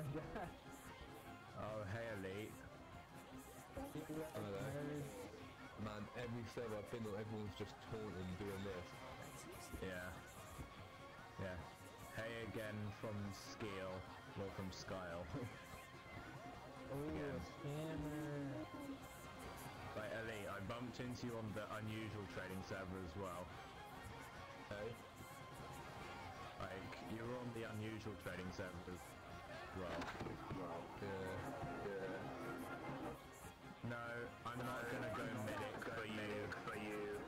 my god. Oh, hey, Elite. Man, every server I've been on, everyone's just taunting doing this. Yeah. Yeah. Hey again from Skeel, or from Skyle. Oh, Again. scammer. like, Elite, I bumped into you on the unusual trading server as well. Hey? Like, you were on the unusual trading server as well. Yeah, yeah. No, I'm not gonna go medic for you. For you.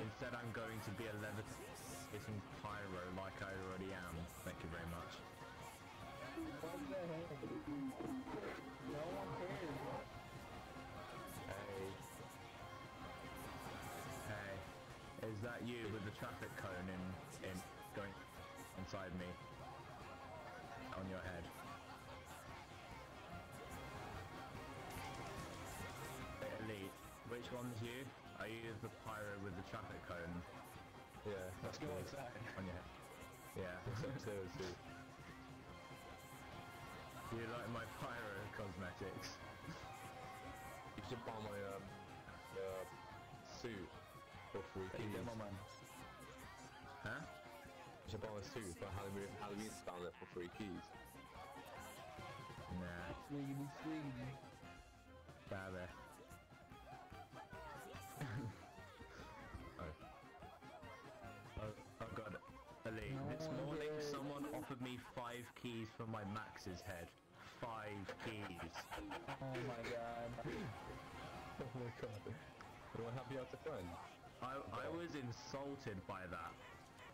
Instead, I'm going to be a levitating pyro like I already am. Thank you very much. What the heck? No one cares. Hey. Hey. Is that you with the traffic cone in, in going inside me? One's you? Are you the pyro with the traffic cone Yeah, that's Go good. outside. on your head? Yeah. So, seriously. you like my pyro cosmetics? You should buy my um, uh, suit for free Hey, keys. demo man. Huh? You should buy my suit for Halloween, Halloween stand for free keys. Nah, Swiggity, swiggity. baby. Oh. This morning someone offered me five keys for my Max's head. Five keys. Oh my god. Oh my god. Do I have you as a friend? I, I was insulted by that.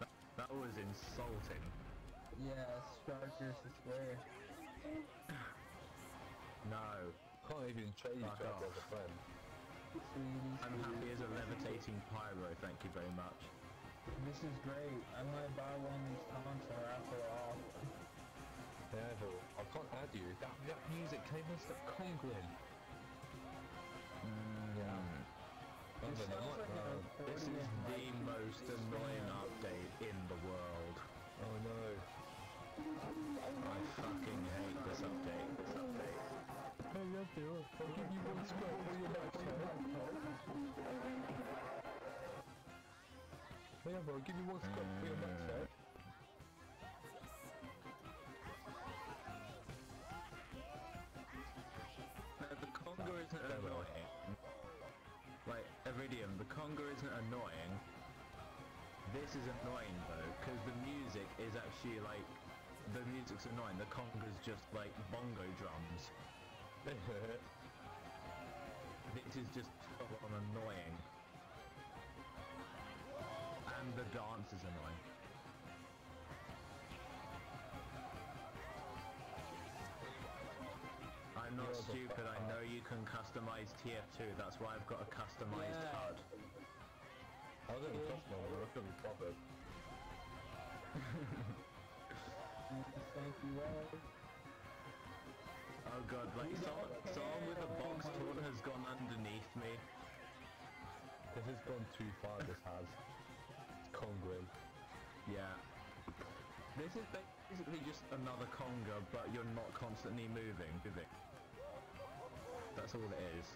that. That was insulting. Yeah, Starkers to swear. No. Can't even trade you Fuck to as a friend. I'm happy as a levitating pyro, thank you very much. This is great. I might buy one of these console after all. Devil, I can't add you. That, that music came from the Conglin. Bro, I'll give you one scrap for your back No, the Congo isn't annoying. Like, Iridium, the Congo isn't annoying. This is annoying though, because the music is actually like, the music's annoying. The conga's just like bongo drums. This is just full on annoying. Dance is annoying. I'm not You're stupid, I know you can customize TF2, that's why I've got a customized Yeah. HUD. I was in the customer, I couldn't be bothered. Thank you, Lord. Oh god, like someone, someone with a box tool has gone underneath me. This has gone too far, this has. It's Yeah. This is basically just another conga, but you're not constantly moving, is it? That's all it is.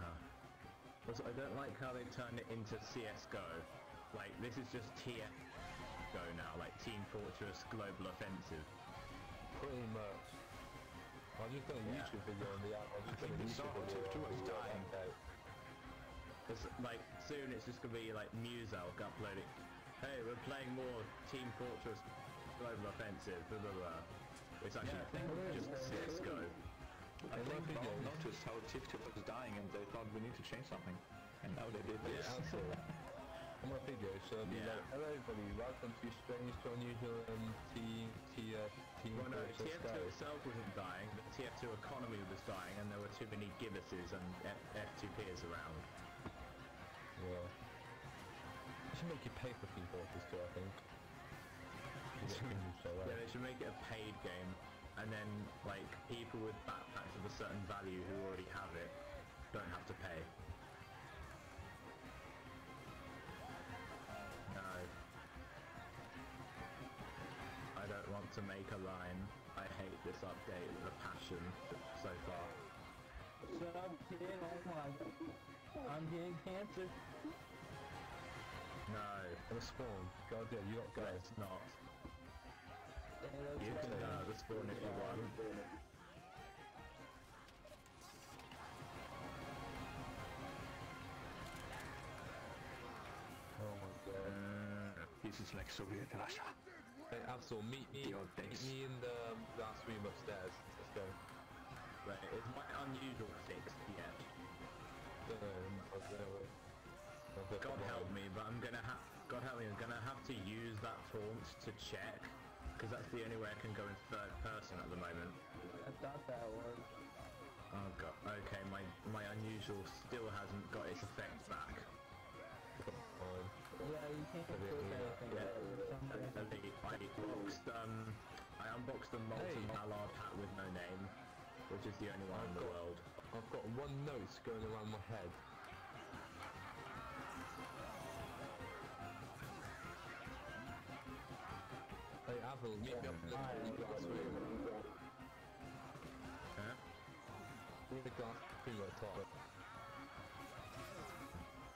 Ah. Also, I don't like how they turned it into CSGO. Like, this is just TFGO now, like Team Fortress Global Offensive. Pretty much. I just done a Yeah. YouTube video on the app. I just done a the YouTube video on the dying. Update. Like soon it's just gonna be like Muselk uploading. Hey, we're playing more Team Fortress Global Offensive. Blah blah blah. It's actually Yeah, I think- just CS:GO. I think video. Valve noticed how TF2 was dying and they thought we need to change something. And now they did this. That's all. On my video, so I'll be Yeah. like, hello everybody, welcome to Strange to Unusual um, Team, TF, Team Well, no, Fortress TF2 Go. itself wasn't dying. The TF2 economy was dying, and there were too many Gibuses and F- F2Ps around. Yeah. You should make it pay for Team Fortress 2, I think. You get things so Yeah, they should make it a paid game, and then like people with backpacks of a certain value who already have it don't have to pay. No. I don't want to make a line. I hate this update with a passion so far. Shut up, kid. Oh my. I'm getting cancer. No, I'm spawn. God damn, you got guys. it's not. Hey, let's You can uh, the spawn if you want. Oh my god. Uh, This is like Soviet Russia. Hey, Absol, meet me, meet me in the um, last room God help me, but I'm gonna have. God help me, I'm gonna have to use that taunt to check, because that's the only way I can go in third person at the moment. I thought that was. Oh god. Okay, my my unusual still hasn't got its effect back. Yeah, you can't do anything Yeah. there for some reason. Elite. I boxed um. I unboxed the molten Hey. mallard hat with no name, which is the only one in the world. I've got one note going around my head. Hey Avril, meet me up in the Alright. glass room. Huh? Meet the glass room at the top.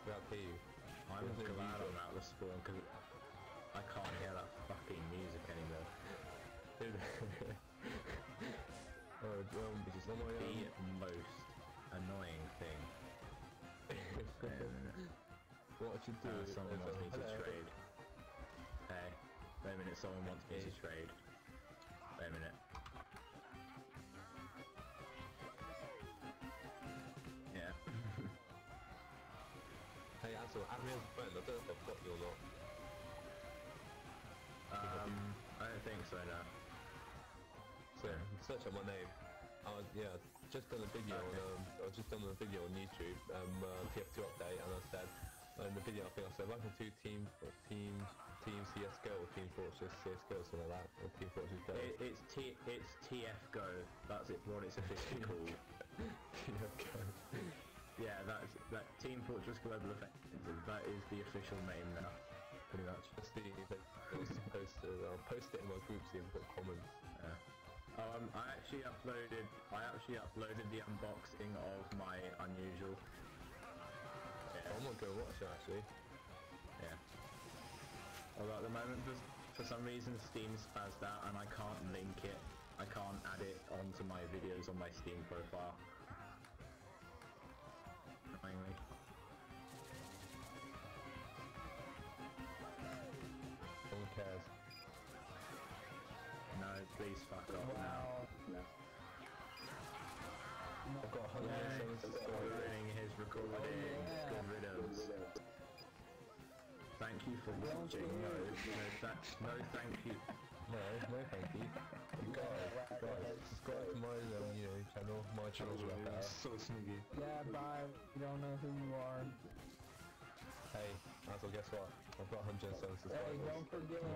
Without hear you. I'm There's no glad music. I'm out of spawn because I can't hear that fucking music anymore. oh, um, Which is on my, the um, most annoying thing. Wait a minute. what should do Uh, someone uh, wants me to trade. Hey, wait a minute, someone wants me to trade. Wait a minute. Yeah. Hey Ansel, add me as a friend. I don't know if I've got you or not. um, I don't think so now. So, search up my name. I was, yeah, just done a video Okay. on, um, I was just done a video on YouTube, um, uh, TF2 update, and I said, in the video I think I said, welcome to Team, Team, Team CSGO, or Team Fortress CSGO, something like that, or Team Fortress Go. It, it's T it's TF Go. That's it. What it's officially called. TFGO. Yeah, that's that Team Fortress Global Offensive. That is the official name now. Pretty much. Just the, the, posted, I'll post it in my group so you've got comments. Yeah. Um, I actually uploaded. I actually uploaded the unboxing of my unusual. Yeah. I'm not going to watch it actually. Yeah. Although at the moment, for, for some reason, Steam spazzed out and I can't link it. I can't add it onto my videos on my Steam profile. Please fuck off now. Wow. I've got Yay, 107 subscribers. ruining his recording. yeah. Good riddance. Thank you for watching. No, no, tha- no, thank you. No, no thank you. Guys, guys, subscribe to my um, you know, channel. My channel's right there. So sneaky. Yeah, bye. We don't know who you are. Hey, Ansel, guess what? I've got 107 subscribers. Hey, don't forget.